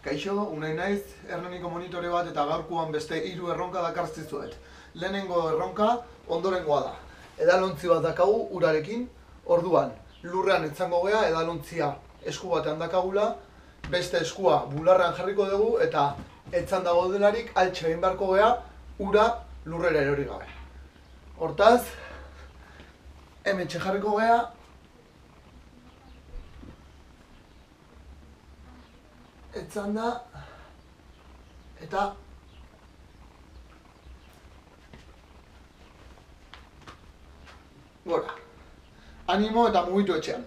Kaixo, unai naiz, erneniko monitore bat eta gaurkoan beste hiru erronka dakartzizuet. Lehenengo erronka ondorengoa da. Edalontzi bat dakagu urarekin, orduan lurrean etzango gea edalontzia esku batean dakagula, beste eskua bularrean jarriko dugu eta etzan dago delarik altxe egin beharko gea ura lurrera erori gabe. Hortaz, hemen jarriko gea, etzan eta gora. Animo eta mugitu etxean.